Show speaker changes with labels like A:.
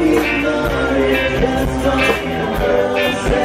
A: That's fine.